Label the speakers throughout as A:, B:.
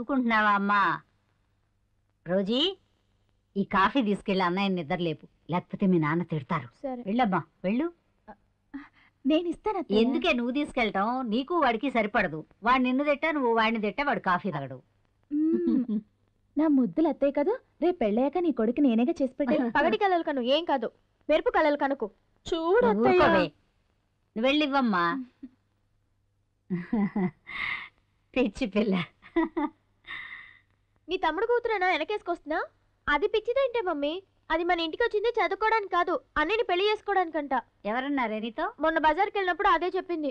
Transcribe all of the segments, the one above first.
A: చదువుకుంటున్నావా అమ్మా? రోజీ ఈ కాఫీ తీసుకెళ్ళి అన్నయ్య నిద్రలేపు. లేకపోతే మీ నాన్న తిడతారు.
B: సరే.
A: వెళ్ళమ్మా వెళ్ళు.
B: నేను ఇస్తాను
A: ఎందుకే నువ్వు తీసుకెళ్ళటం నీకు వాడికి సరిపడదు. వాడు నిన్ను తిట్టా నువ్వు వాడిని తిట్టా వాడు కాఫీ తాగడు.
B: నా ముద్దులు అత్తయ్య కదా? రేపు పెళ్ళయ్యాక నీ కొడుకు నేనేగా చేసి పెట్టే? పగటి కలలు కను ఏం కాదు. మెరుపు కలలు కనుకు. చూడు అత్తయ్య.
A: ఊరుకోవే నువ్వు వెళ్ళివ్వమ్మా. పిచ్చి పిల్ల.
B: నీ తమ్ముడు కూతురేనా వెనకేసుకొస్తున్నా అది పిచ్చిదేంటే మమ్మీ అది మన ఇంటికి వచ్చింది చదువుకోవడానికి కాదు అన్నయ్యని పెళ్ళి చేసుకోవడానికంట.
A: ఎవరన్నారే నీతో
B: మొన్న బజార్కి వెళ్ళినప్పుడు అదే చెప్పింది.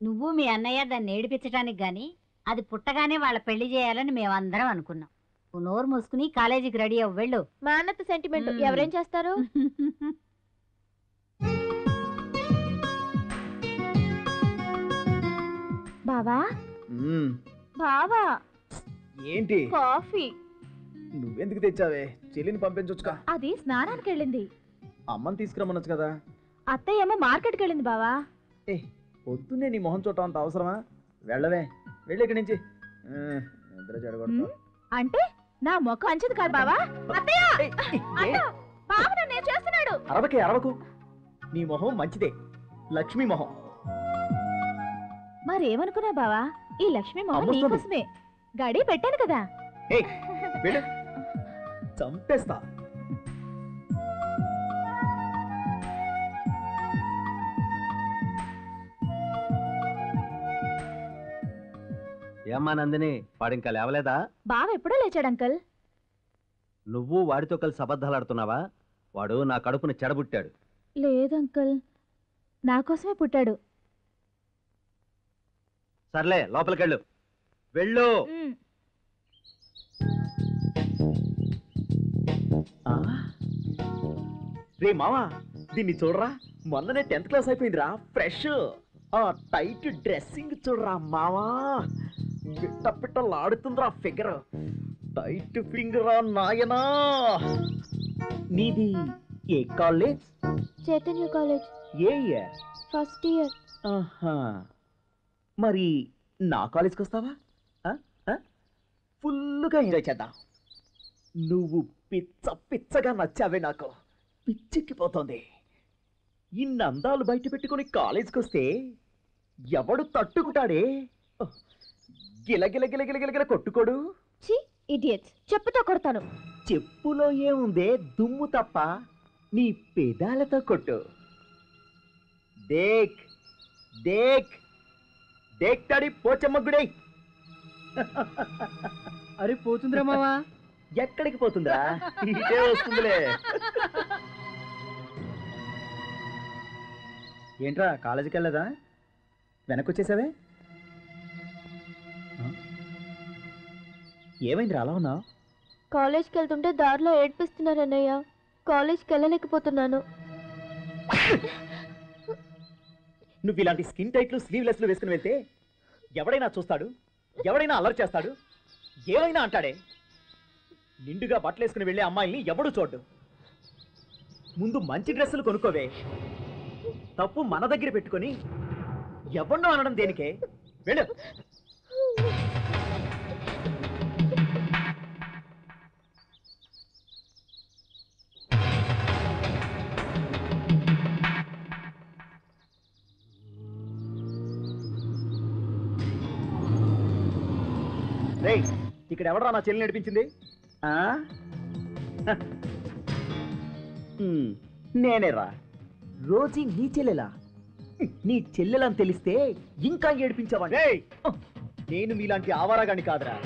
A: నువ్వు మీ అన్నయ్య దాన్ని ఏడిపించడానికి గాని అది పుట్టగానే వాళ్ళ పెళ్ళి చేయాలని మేమందరం అనుకున్నాం. నువ్వు నోరు మూసుకుని కాలేజీకి రెడీ అవ్వు వెళ్ళు.
B: మా అన్నత సెంటిమెంట్
A: మ్మ్.
B: ఎవరేం చేస్తారు? బావా. బావా?
C: ఏంటి?
B: కాఫీ.
C: నువ్వెందుకు తెచ్చావే? చెల్లిని పంపించొచ్చుగా.
B: అది స్నానానికి వెళ్ళింది.
C: అమ్మని తీసుకురమ్మనొచ్చు కదా.
B: అత్తయ్య ఏమో మార్కెట్కి వెళ్ళింది బావా.
C: ఏ పొద్దున్నే నీ మొహం చూడటం అంత అవసరమా? వెళ్ళవే. వెళ్ళి ఇక్కడి నుంచి. ఆ, నిద్ర చెడగొడతావు.
B: అంటే నా ముఖం అంచదు కాదు బావా. అత్తయ్య!
C: ఏయ్,
B: బావ నన్ను చేస్తున్నాడు?
C: అరవకే అరవకు. నీ మొహం మంచిదే. లక్ష్మీ మొహం.
B: మరేమనుకున్నా బావా? ఈ లక్ష్మి మొహం
C: అమ్మొస్తుంది.
B: నీకోసమే. గడి పెట్టాను కదా.
C: చంపేస్తా.
D: ఏమ్మా నందిని వాడు ఇంకా లేవలేదా?
B: బావ ఎప్పుడో లేచాడు అంకల్.
D: నువ్వు వాడితో కలిసి అబద్ధాలు ఆడుతున్నావా? వాడు నా కడుపుని చెడబుట్టాడు.
B: లేదు అంకల్. నా కోసమే పుట్టాడు.
D: సర్లే లోపలికెళ్ళు. వెళ్ళు.
C: ఆ? రే మావా దీన్ని చూడరా? మొన్ననే టెన్త్ క్లాస్ అయిపోయిందిరా ఫ్రెష్. ఆ టైట్ డ్రెస్సింగ్ చూడరా మావా? పిట్ట పిట్టలాడుతుందిరా ఫిగర్. టైట్ ఫింగర్ నాయనా. నీది ఏ కాలేజ్?
B: చైతన్య కాలేజ్.
C: ఏ ఇయర్?
B: First year.
C: ఆహా. మరి నా కాలేజ్కి వస్తావా? ఫుల్లుగా ఎంజాయ్ చేద్దాం. నువ్వు పిచ్చ పిచ్చగా నచ్చావే నాకు. పిచ్చెక్కిపోతోంది. ఇన్ని అందాలు బయట పెట్టుకుని కాలేజ్కి వస్తే ఎవడు తట్టుకుంటాడే? గిల గిల గిల గిల గిల గిల కొట్టుకోడు.
B: ఇడియట్స్ చెప్పుతో కొడతాను.
C: చెప్పులో ఏముందే? దుమ్ము తప్ప నీ పెదాలతో కొట్టు. దేక్ దేక్ దేక్ తాడి పోచమ్మగుడై.
E: అరే పోతుందిరా మావా?
C: ఎక్కడికి పోతుందా ఇటే వస్తుందిలే. ఏంట్రా కాలేజీకి వెళ్ళదా వెనక్కి వచ్చేసావే? ఏమైందిరా అలా ఉన్నావు?
B: కాలేజ్కి వెళ్తుంటే దారిలో ఏడ్పిస్తున్నారు అన్నయ్య. కాలేజ్కి వెళ్ళలేకపోతున్నాను.
C: నువ్వు ఇలాంటి స్కిన్ టైట్లు స్లీవ్లెస్లు వేసుకుని వెళ్తే ఎవడైనా చూస్తాడు? ఎవడైనా అల్లరి చేస్తాడు? ఏమైనా అంటాడే? నిండుగా బట్టలేసుకుని వెళ్ళే అమ్మాయిల్ని ఎవడు చూడ్డు. ముందు మంచి డ్రెస్సులు కొనుక్కోవే. తప్పు మన దగ్గర పెట్టుకొని ఎవరినో అనడం దేనికే? వెళ్ళు. ఇక్కడ ఎవడరా నా చెల్లి నడిపించింది? ఆ? నేనేరా. రోజీ నీ చెల్లెలా? నీ చెల్లెలని తెలిస్తే ఇంకా ఏడిపించావా నేను మీలాంటి ఆవారాగాని కాదురా.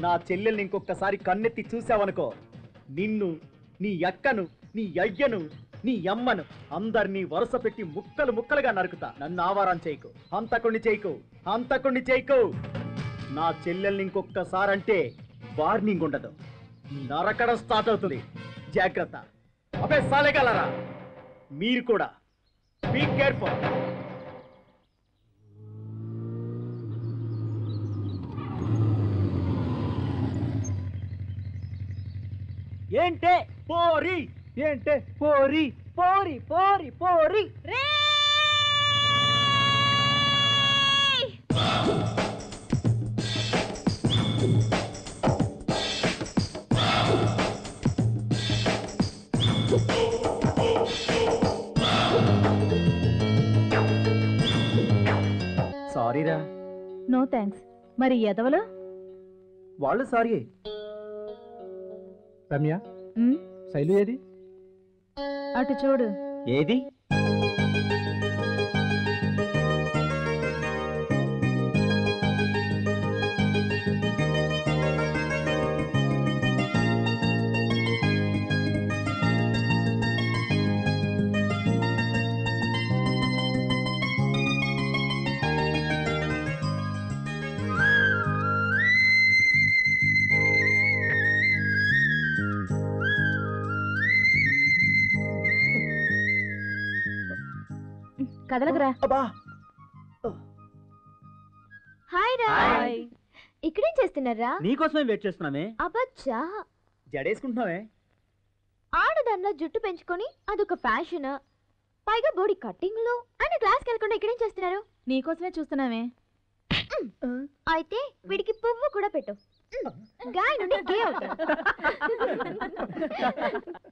C: నా చెల్లెల్ని ఇంకొకసారి కన్నెత్తి చూసావనుకో నిన్ను నీ అక్కను నీ అయ్యను నీ అమ్మను అందరినీ వరుస పెట్టి ముక్కలు ముక్కలుగా నరుకుతా. నన్ను ఆవారం చేయకు. హంతకుణ్ణి చేయకు. హంతకుణ్ణి చేయకు. నా చెల్లెల్ని ఇంకొకసారంటే వార్నింగ్ ఉండదు. నరకడం స్టార్ట్ అవుతుంది. జాగ్రత్త. అబ్బాయి సాలేగలరా. మీరు కూడా. బీ కేర్ఫుల్ ఏంటే? పోరి. ఏంటే? పోరి. పోరి పోరి పోరి.
D: సారీరా?
B: నో థ్యాంక్స్ మరి ఎదవలు
C: వాళ్ళు సారీ
E: రమ్య శైలి ఏది?
B: అటు చూడు.
D: ఏది?
B: కదలకురా
C: అబ్బా.
B: హాయ్ రా.
D: హాయ్.
B: ఇక్కడేం చేస్తున్నారా?
D: నీకోసమే వెయిట్ చేస్తున్నామే.
B: అబ్బచ్చా
C: జడేసుకుంటున్నావే.
B: ఆడదన్న జుట్టు పెంచుకొని అదొక ఫ్యాషన్. పైగా బోడీ కట్టింగ్లో ఆయన క్లాస్కి వెళ్ళకుండా ఇక్కడేం చేస్తున్నారు? నీకోసమే చూస్తున్నామే. అయితే వీడికి పువ్వు కూడా పెట్టు. గాయ నుండి గే అవుతాడు.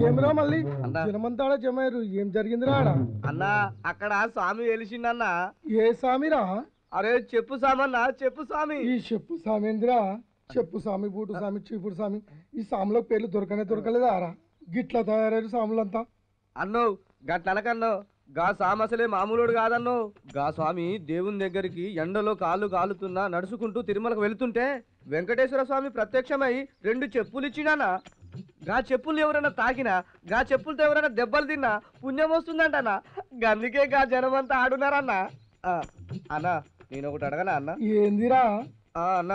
F: ఏమిరా మళ్ళీ?
G: అన్నా.
F: జనమంతా ఆడ జమారు ఏం జరిగిందిరా ఆడ?
G: అన్న అక్కడ స్వామి వెలిసిండన్న.
F: ఏ సామిరా
G: అరే చెప్పు సామన్న చెప్పు స్వామి.
F: ఈ చెప్పు సామేంద్రా చెప్పు సామి బూటు సామి చీపుడు సామి ఈ సాములకు పేర్లు దొరకనే దొరకలేదా ఆరా గిట్లా తయారయ్యారు సాములంతా
G: అన్నో గట్లనకన్నో గా స్వామి అసలే మామూలుడు కాదన్నో. గా స్వామి దేవుని దగ్గరికి ఎండలో కాళ్ళు కాలుతున్నా నడుచుకుంటూ తిరుమలకు వెళ్తుంటే వెంకటేశ్వర స్వామి ప్రత్యక్షమై రెండు చెప్పులు ఇచ్చినానా గా చెప్పులు ఎవరైనా తాకినా గా చెప్పులతో ఎవరైనా దెబ్బలు తిన్నా పుణ్యం వస్తుందంటనా గందుకే గా జనమంతా ఆడున్నారన్నా. ఆ, అన్నా నేను ఒకటి అడగనా అన్న?
F: ఏందిరా?
G: ఆ అన్న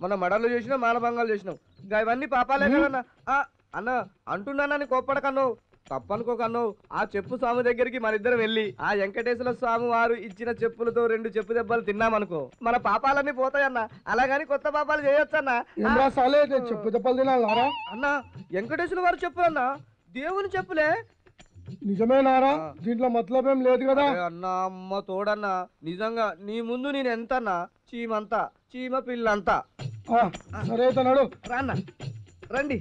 G: మన మడలు చేసినాం మానభంగాలు చేసినాం. ఇవన్నీ పాపాలే కదన్నా. ఆ, అన్న అంటున్నానని కోప్పడకన్ను తప్పనుకోకన్ను ఆ చెప్పు స్వామి దగ్గరికి మన ఇద్దరం వెళ్ళి. ఆ వెంకటేశ్వర స్వామి వారు ఇచ్చిన చెప్పులతో రెండు చెప్పు దెబ్బలు తిన్నామనుకో. మన పాపాలన్నీ పోతాయన్న. అలాగని కొత్త పాపాలు చేయొచ్చన్న.
F: చెప్పు దెబ్బలు తినాలారా
G: అన్న వెంకటేశ్వర వారు చెప్పులన్నా దేవుని చెప్పులే.
F: నిజమేనారా. దీంట్లో మతలబ్ ఏం లేదు కదా?
G: అన్న అమ్మ తోడన్నా. నిజంగా నీ ముందు నేను ఎంతన్నా? చీమంతా. చీమ పిల్లంతా.
F: సరే అయితే నడు.
G: రాన్న రండి.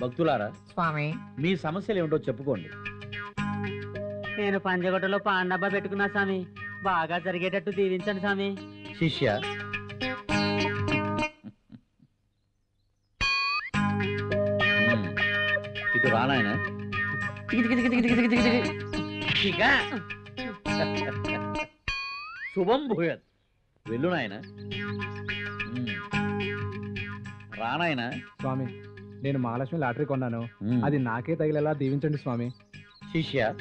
D: భక్తులారా
E: స్వామి.
D: మీ సమస్యలు ఏమిటో చెప్పుకోండి.
E: నేను పంజగొట్టలో పాండబ్బ పెట్టుకున్నా స్వామి. బాగా జరిగేటట్టు దీవించండి స్వామి.
D: శిష్య. ఇటు రానాయన శుభం భూయత్. వెళ్ళు నాయన. రానాయన
E: స్వామి నేను మహాలక్ష్మి లాటరీ కొన్నాను. అది నాకే తగిలేలా దీవించండి స్వామి.
D: శిష్య.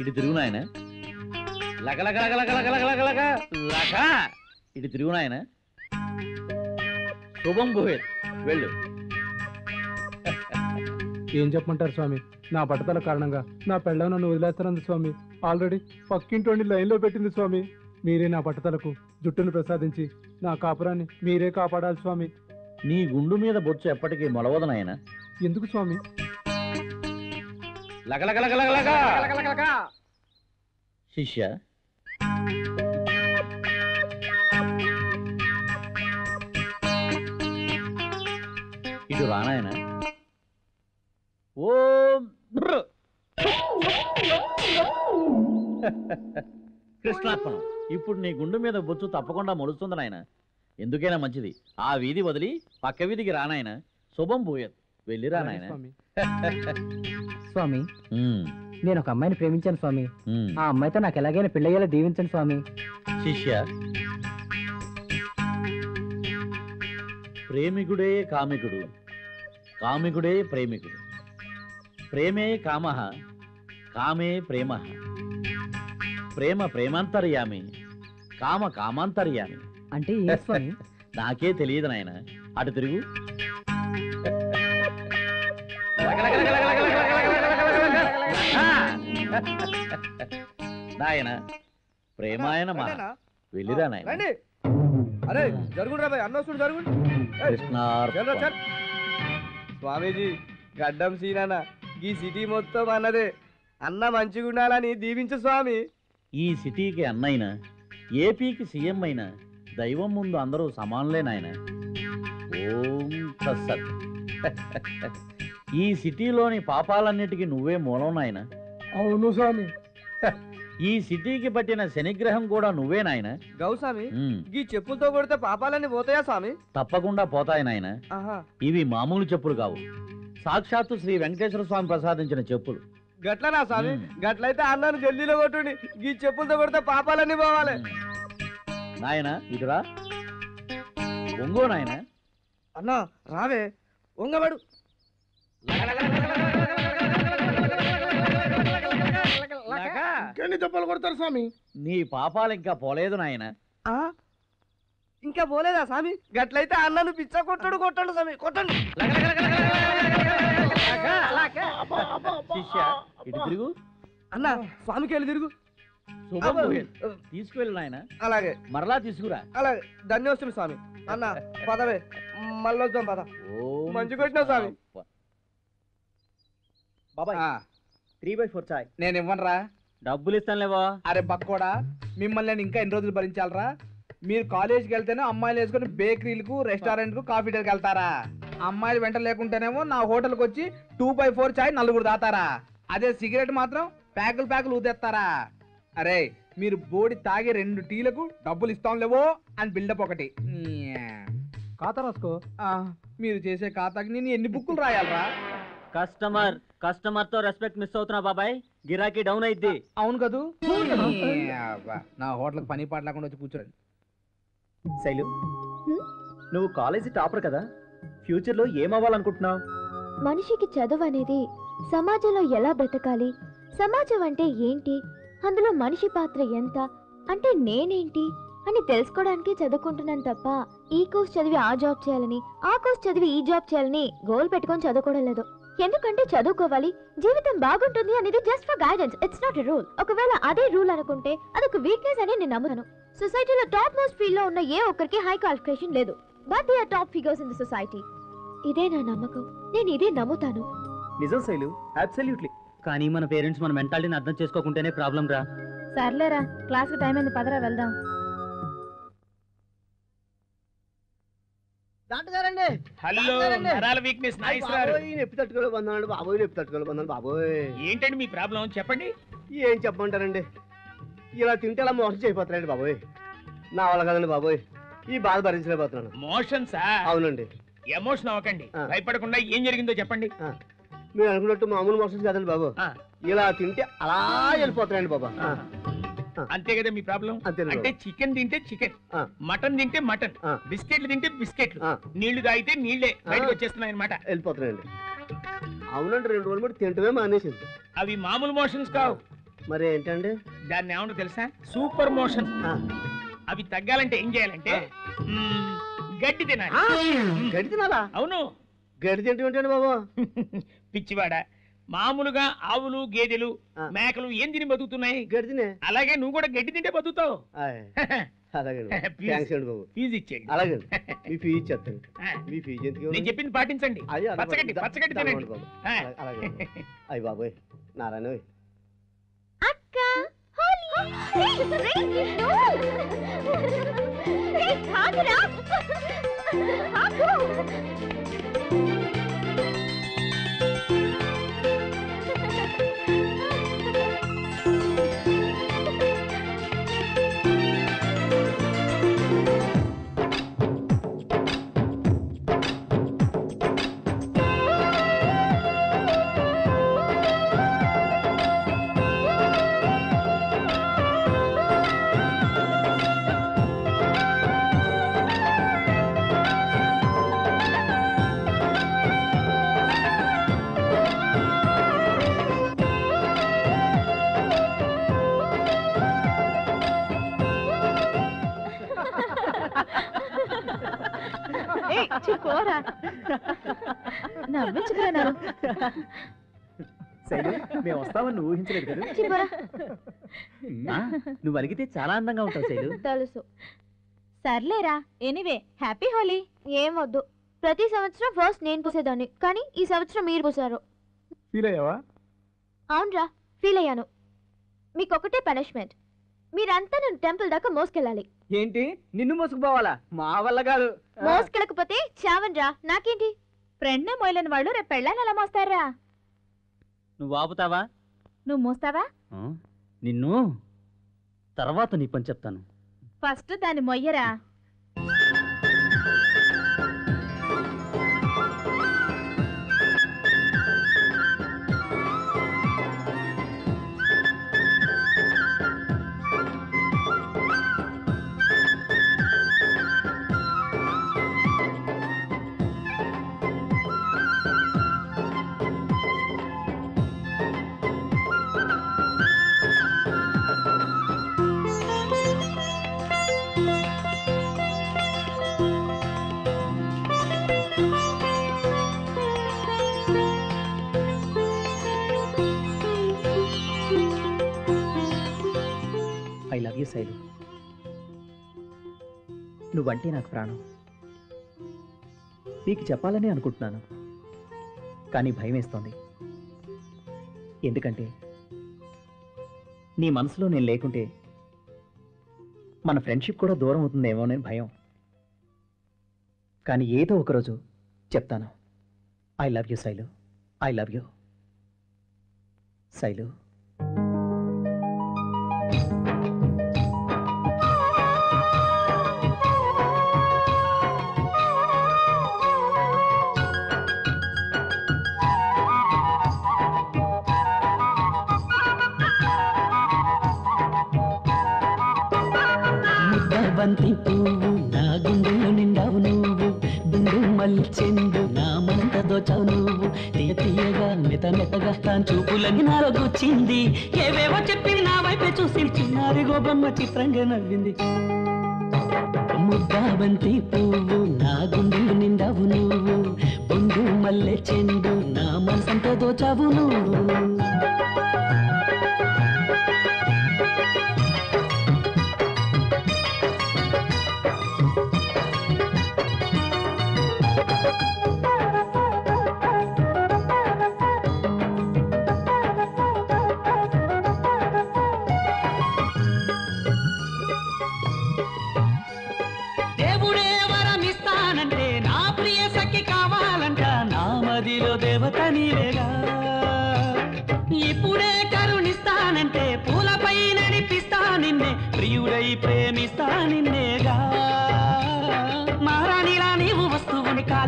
D: ఇటు తిరుగు నాయన. లగ ఇటు తిరుగు నాయన. శుభం భూయత్. వెళ్ళు.
E: ఏం చెప్పమంటారు స్వామి? నా పట్టుదల కారణంగా నా పెళ్ళం నన్ను వదిలేస్తానంది స్వామి. ఆల్రెడీ పక్కింటోని లైన్లో పెట్టింది స్వామి. మీరే నా పట్టుదలకు జుట్టును ప్రసాదించి నా కాపురాన్ని మీరే కాపాడాలి స్వామి.
D: నీ గుండు మీద బొచ్చు ఎప్పటికీ మొలవదు నాయన.
E: ఎందుకు స్వామి?
D: లగ లగ లగ లగ లగ. శిష్య. ఇటు రానాయన ఓం బ్ర. ఇప్పుడు నీ గుండు మీద బొచ్చు తప్పకుండా మొలుస్తుంది నాయన. ఎందుకైనా మంచిది. ఆ వీధి వదిలి పక్క వీధికి రానాయన శుభం భూయత్ వెళ్ళిరా నాయన.
E: స్వామి.
H: నేను ఒక అమ్మాయిని ప్రేమించాను స్వామి. ఆ అమ్మాయితో నాకు ఎలాగైనా పెళ్ళయ్యేలా దీవించండి స్వామి.
D: శిష్య. ప్రేమికుడే కామికుడు. కామికుడే ప్రేమికుడు. ప్రేమే కామ కామే ప్రేమ. ప్రేమ ప్రేమాంతర్యామి. కామ కామాంతర్యామి.
H: అంటే ఏ స్వామి?
D: నాకే తెలియదు నాయన. అటు తిరుగు. నాయన ప్రేమాయన
G: రండన్నా.
D: వెళ్ళిరా నాయన.
G: రండి. అరే జరుగుండ్రా భయ్ అన్నోసుడు జరుగుండు. స్వామీజీ గడ్డం సీనన్న ఈ సిటీ మొత్తం అన్నదే. అన్న మంచిగుండాలని దీవించు స్వామి.
D: ఈ సిటీకి అన్నైన ఏపీకి సీఎం అయిన దైవం ముందు అందరూ సమానులే నాయన. ఓం తస్సత్ ఈ సిటీలోని పాపాలన్నిటికీ నువ్వే మూలం నాయన.
F: అవును స్వామి
D: ఈ సిటీకి పట్టిన శనిగ్రహం కూడా నువ్వే నాయన.
G: గౌస్వామి
D: ఉమ్,
G: ఈ చెప్పులతో కొడితే పాపాలన్నీ పోతాయా స్వామి
D: తప్పకుండా పోతాయి నాయన.
G: ఆహా.
D: ఇవి మామూలు చెప్పులు కావు. సాక్షాత్తు శ్రీ వెంకటేశ్వర స్వామి ప్రసాదించిన చెప్పులు.
G: గట్లనా స్వామి. గట్లయితే అన్నాను జల్దీలో కొట్టుండి ఈ చెప్పులతో కొడితే పాపాలన్నీ పోవాలి
D: నాయన ఇటురా ఒంగో నాయన
G: అన్నా రావే ఉంగబడు
F: ఎన్ని దెబ్బలు కొడతారు స్వామి
D: నీ పాపాలు ఇంకా పోలేదు నాయన
G: ఆ? ఇంకా పోలేదా స్వామి గట్లయితే అన్నను పిచ్చ కొట్టడు కొట్టండి స్వామి కొట్టండి
D: శిష్య ఇటు తిరుగు.
G: అన్న స్వామికి వెళ్ళి తిరుగు.
D: శుభం. తీసుకువెళ్ళు నాయన.
G: అలాగే.
D: మరలా తీసుకురా.
G: అలాగే. ధన్యోస్తుమి స్వామి. అన్న పదవే. మళ్ళొద్దాం పద.
D: ఓం
G: మంచి కొట్టినావు స్వామి.
C: బాబాయ్ త్రీ బై ఫోర్ చాయ్.
H: నేను ఇవ్వనరా.
D: డబ్బులు ఇస్తానులేవా?
H: అరే బక్కోడా. మిమ్మల్ని నేను ఇంకా ఎన్ని రోజులు భరించాలరా? మీరు కాలేజీకి వెళ్తేనే అమ్మాయిలు వేసుకొని బేకరీలకు రెస్టారెంట్కు కాఫీ డేకి వెళ్తారా? అమ్మాయిలు వెంట లేకుంటేనేమో నా హోటల్కి వచ్చి టూ బై ఫోర్ చాయ్ నలుగురు దాతారా? అదే సిగరెట్ మాత్రం ప్యాకులు ప్యాకులు ఊదేస్తారా? అరే మీరు బోడి తాగే రెండు టీలకు డబ్బులు ఇస్తాం లేవో అని బిల్డప్ ఒకటి.
E: ఖాతా రాసుకో.
H: ఆ, మీరు చేసే ఖాతాకి నేను ఎన్ని బుక్కులు రాయాలరా?
I: కస్టమర్ కస్టమర్తో రెస్పెక్ట్ మిస్ అవుతున్నా బాబాయ్. గిరాకీ డౌన్ అయిద్ది.
H: అవును కదూ? అబ్బా, నా హోటల్కి పని పాట లేకుండా వచ్చి కూర్చోండి.
C: శైలు? నువ్వు కాలేజీ టాపర్ కదా? ఫ్యూచర్లో ఏమవ్వాలనుకుంటున్నావు?
B: మనిషికి చదువు అనేది సమాజంలో ఎలా బ్రతకాలి? సమాజం అంటే ఏంటి? అందులో మనిషి పాత్ర ఎంత? అంటే నేనేంటి? అని తెలుసుకోవడానికి చదువుకుంటున్నాను తప్ప ఈ కోర్స్ చదివి ఆ జాబ్ చేయాలని ఆ కోర్స్ చదివి ఈ జాబ్ చేయాలని గోల్ పెట్టుకొని చదువుకోవడం లేదు. ఎందుకంటే చదువుకోవాలి జీవితం బాగుంటుంది అనేది just for guidance it's not a rule ఒకవేళ అదే రూల్ అనుకుంటే అదొక వీక్నెస్ అని నేను నమ్ముతాను. సొసైటీలో టాప్ మోస్ట్ ఫీల్డ్లో ఉన్న ఏ ఒక్కరికి హై క్వాలిఫికేషన్ లేదు. But they are top figures in the society ఇదే నా నమ్మకం. నేను ఇదే నమ్ముతాను.
C: నిజం శైలు అబ్సల్యూట్లీ
I: కానీ మన పేరెంట్స్ మన మెంటాలిటీని అర్థం చేసుకోకుంటేనే ప్రాబ్లం రా.
B: సర్లేరా క్లాస్కి టైం అయింది పదరా వెళ్దాం.
J: హలో నరాల వీక్నెస్ నైస్ రారు.
G: నొప్పి తట్టుకోలే బంధనాడు బాబోయ్ నొప్పి తట్టుకోలే బంధనాడు బాబోయ్.
J: ఏంటండి మీ ప్రాబ్లం? చెప్పండి.
G: ఏం చెప్పమంటారండి? ఇలా తింటే ఇలా మోసం చేయబోతున్నారండి బాబోయ్. నా వల్ల కదండి బాబోయ్. ఈ బాధ భరించలేకపోతున్నాను.
J: మోషన్సా
G: అవునండి.
J: ఎమోషన్ అవ్వకండి. భయపడకుండా ఏం జరిగిందో చెప్పండి.
G: మీరు అనుకున్నట్టు మామూలు మోసం కాదండి బాబు. ఇలా తింటే అలా వెళ్ళిపోతున్నాయండి బాబా.
J: అంతే కదా మీ ప్రాబ్లం? అంటే చికెన్ తింటే చికెన్. మటన్ తింటే మటన్. బిస్కెట్లు తింటే బిస్కెట్లు. నీళ్ళు తాగితే నీళ్ళే బయటకు. వచ్చేస్తున్నాయి అనమాట
G: వెళ్ళిపోతున్నాయండి. అవునండి రెండు రోజులు బట్టి తింటమే మానేసింది.
J: అవి మామూలు మోషన్స్ కావు.
G: మరి ఏంటండి?
J: దాన్ని ఏమన్నా తెలుసా? Super motion. అవి తగ్గాలంటే ఏం చేయాలంటే గడ్డి తినాలి.
G: ఆ, గడి తినాలా?
J: అవును.
G: గడి తింటే బాబు?
J: పిచ్చివాడ? మామూలుగా ఆవులు గేదెలు. మేకలు ఏం తిని బతుకుతున్నాయి?
G: గడి తినే
J: అలాగే నువ్వు కూడా గడ్డి తింటే బతుకుతావు.
G: అండి బాబు.
J: ఫీజు ఇచ్చేయండి.
G: అలాగండి మీ ఫీజు ఇచ్చేస్తాను.
J: ఆ,
G: మీ ఫీజు ఎందుకు
J: నేను
G: ఇవ్వాలి?
J: చెప్పింది పాటించండి.
G: అలాగే
J: పచ్చగడ్డి పచ్చగడ్డి తినండి.
G: బాబు. అలాగే- అలాగే. అయ్య బాబోయ్ నారాయణ.
B: అక్క
C: శైలు మేము వస్తామని ఊహించలేదు కదా?
I: ఆ, నువ్వు అలిగితే చాలా అందంగా ఉంటావు శైలు.
B: తెలుసు. సర్లేరా ఎనీవే హ్యాపీ హోలీ. ఏం వద్దు. ప్రతి సంవత్సరం ఫస్ట్ నేను పూసేదాన్ని కానీ ఈ సంవత్సరం మీరు పూసారు.
E: ఫీల్ అయ్యావా?
B: అవునరా ఫీల్ అయ్యాను. మీకు ఒకటే పనిష్మెంట్ మీరంతా నన్ను టెంపుల్ దాకా మోసుకెళ్ళాలి.
G: ఏంటి? నిన్ను మోసుకుపోవాలా? మా వల్ల కాదు.
B: మోసుకెళ్ళకపోతే చావన్రా నాకేంటి?
K: ఫ్రెండ్ మోయలేని వాళ్ళు రేపు పెళ్ళాన్ని ఎలా మోస్తారా?
I: నువ్వు ఆపుతావా?
K: నువ్వు మోస్తావా?
I: నిన్ను తర్వాత నీ పని చెప్తాను.
K: ఫస్ట్ దాన్ని మొయ్యరా?
C: నువ్వంటే నాకు ప్రాణం. నీకు చెప్పాలని అనుకుంటున్నాను. కానీ భయం వేస్తోంది ఎందుకంటే నీ మనసులో నేను లేకుంటే మన ఫ్రెండ్షిప్ కూడా దూరం అవుతుందేమోనని భయం. కానీ ఏదో ఒకరోజు చెప్తాను. I love you Shailu I love you Shailu
L: బంతి పువ్వు నా గుండెలో నిండావు నువ్వు. బిందు మల్లి చెండు నా మనంత దోచావు నువ్వు. తీయ తీయగా మెత మెతగా తాను చూపులని నాలో గుచ్చింది ఏవేవో చెప్పింది నా వైపే చూసి చిన్నారి గోబమ్మ చిత్రంగా నవ్వింది. ముద్దావంతి పువ్వు. నా గుండెలు నిండావు నువ్వు. బొంగు మల్లె చెండు. నా మనసంత దోచావు నువ్వు.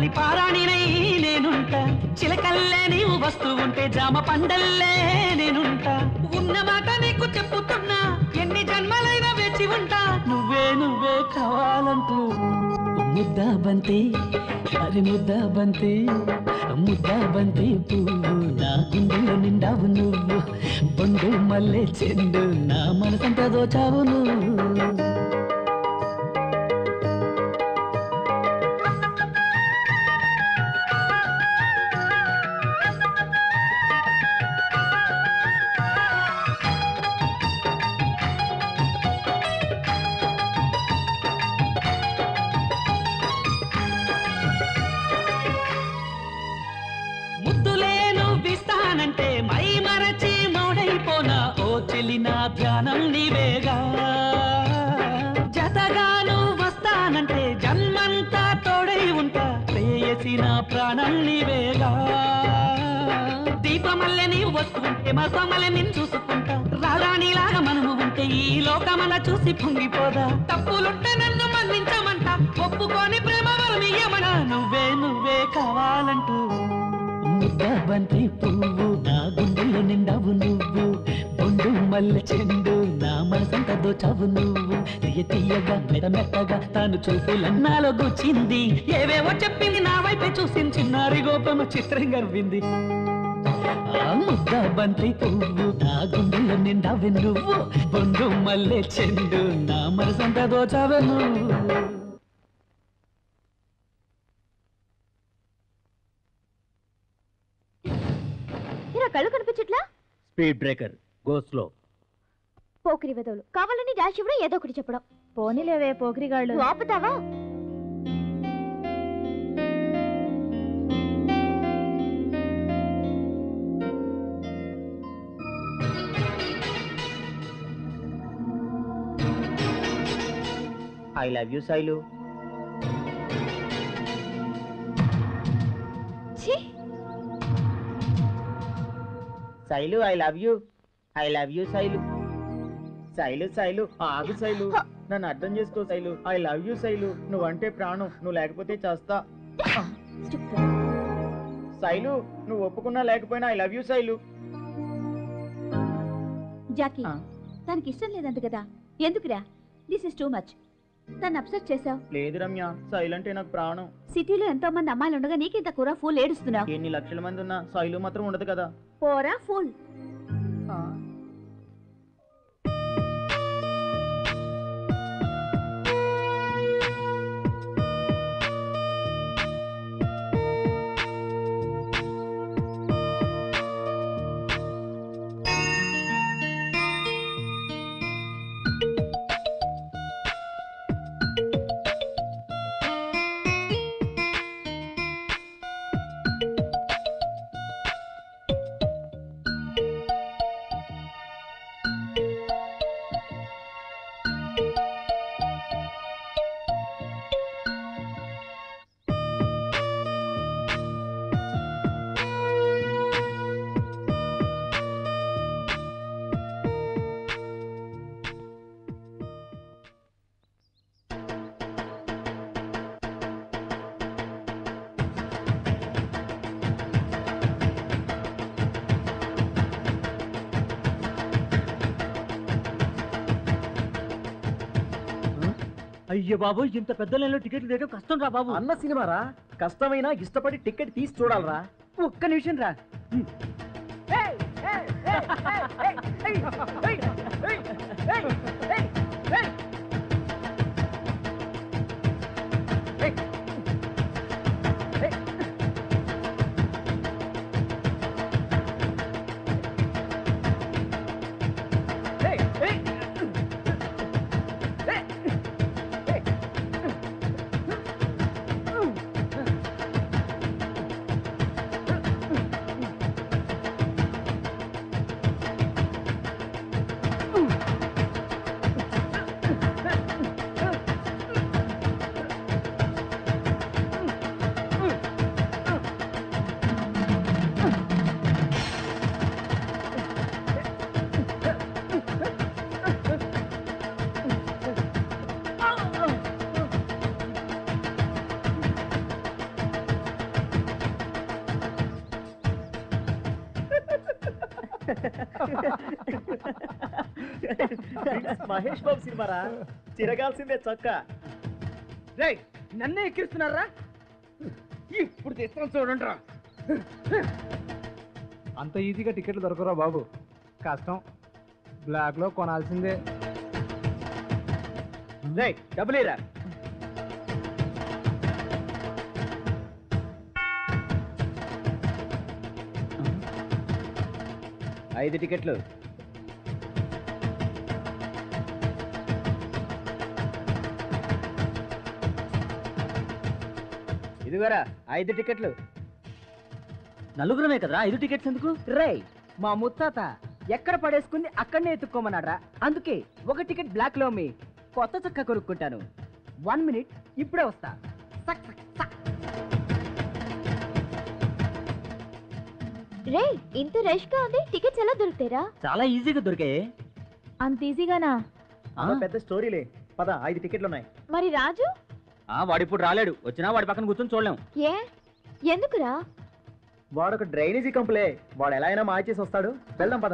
L: వస్తువుని కాలి పారాణినై నేనుంట. చిలకల్లే నీవు వస్తువుంటే జామ పండల్లే నేనుంటా. ఉన్న మాట నీకు చెప్పుతున్నా ఎన్ని జన్మలైనా వేచి ఉంటా. నువ్వే నువ్వే కావాలంటూ. ముద్దా బంతి అది ముద్దా బంతి ముద్దా బంతి పువ్వు. నా గుండెలో నిండావు నువ్వు బొండు మల్లె చెండు. నా మనసంతా దోచావు నువ్వు. దీపమల్లె నీవు వస్తుంటే మసమల్లె నేను చూసుకుంటా. రారాణిలాగా మనము ఉంటే ఈ లోకమల చూసి పొంగిపోదా. తప్పులుంటే నన్ను మన్నించమంట. ఒప్పుకొని ప్రేమ వరమియ్యమన నువ్వే నువ్వే కావాలంటూ. బంతి పువ్వు నా గుండెల్లో నిండావు నువ్వు. బొండు మల్లె చెండు నా మనసంత దోచావు నువ్వు. తీయ తీయగా మెడ మెత్తగా తాను చూపులన్నాలో గుచ్చింది ఏవేవో చెప్పింది నా వైపే చూసింది. చిన్నారి గోపమ చిత్రం గర్వింది ముద్ద బంతి పువ్వు నా గుండెల్లో నిండావి నువ్వు బొండు మల్లె చెండు నా మనసంత దోచావు నువ్వు
B: ఇలా కళ్ళు కనిపించట్లా?
I: Speed breaker go slow.
B: Pokiri వెదవులు. కావాలని డాష్ ఇవ్వడం ఏదో ఒకటి చెప్పడం.
K: పోనీలేవే పోకిరిగాళ్ళు
B: ఆపుతావా?
C: I love you Shailu. Shailu I love you. I love you Shailu. Shailu Shailu ఆగు శైలు. నన్ను అర్థం చేసుకో Shailu. I love you Shailu. నువ్వంటే ప్రాణం. నువ్వు లేకపోతే చేస్తా. శైలు నువ్వు ఒప్పుకున్నా లేకపోయినా I love you Shailu.
K: Jackie తనకి ఇష్టం లేదంట కదా. ఎందుకురా? This is too much. తను అప్సెట్ చేసావు
C: లేదు రమ్య శైలు అంటే నాకు ప్రాణం.
K: సిటీలో ఎంతో మంది అమ్మాయిలు ఉండగా నీకింత కూర ఫుల్ ఏడుస్తున్నావు?
C: ఎన్ని లక్షల మంది ఉన్నా శైలు మాత్రం ఉండదు కదా.
K: పోరా ఫుల్.
I: అయ్యో బాబు ఇంత పెద్ద లైన్లో టికెట్లు తీయడం కష్టం రా బాబు
C: అన్న సినిమారా కష్టమైనా ఇష్టపడి టికెట్ తీసి చూడాలరా
I: ఒక్క నిమిషం రా
C: మహేష్ బాబు సినిమారా? తిరగాల్సిందే చొక్క.
H: రే నన్నే ఎక్కిస్తున్నారా ఇప్పుడు తెస్తాను చూడండి రా
E: అంత ఈజీగా టికెట్లు దొరకరా బాబు. కష్టం. బ్లాక్లో కొనాల్సిందే.
C: రే డబ్బులేరా? ఐదు టికెట్లు. ఇదిగోరా ఐదు టికెట్లు.
I: నలుగురమే కదరా ఐదు టికెట్స్ ఎందుకు?
M: రే మా ముత్తాత ఎక్కడ పడేసుకుంది అక్కడనే ఎత్తుక్కోమన్నాడ్రా. అందుకే ఒక టికెట్ బ్లాక్లో మీ కొత్త చక్క కొనుక్కుంటాను. వన్ మినిట్ ఇప్పుడే వస్తా. సక్ సక్.
B: రే ఇంత రష్గా ఉంది టికెట్స్ ఎలా దొరుకుతారా
I: చాలా ఈజీగా దొరికాయి.
K: అంత ఈజీగానా?
C: అదో పెద్ద స్టోరీలే పద ఐదు టికెట్లు ఉన్నాయి
B: మరి రాజు?
I: ఆ, వాడు ఇప్పుడు రాలేడు. వచ్చినా వాడి పక్కన కూర్చొని చూడలేం.
B: ఏ? ఎందుకురా?
C: వాడు ఒక డ్రైనేజీ కంపులే. వాడు ఎలా అయినా మార్చేసి వస్తాడు. వెళ్దాం పద.